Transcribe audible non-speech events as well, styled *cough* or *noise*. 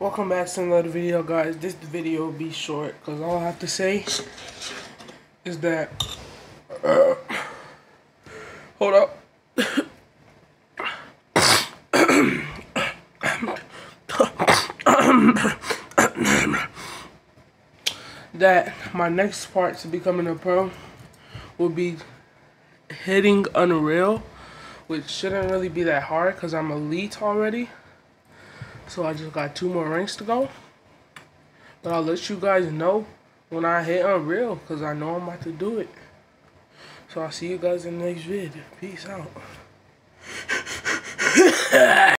Welcome back to another video, guys. This video will be short because all I have to say is that. Uh, hold up. that my next part to becoming a pro will be hitting Unreal, which shouldn't really be that hard because I'm elite already. So I just got two more ranks to go. But I'll let you guys know when I hit Unreal because I know I'm about to do it. So I'll see you guys in the next vid. Peace out. *laughs*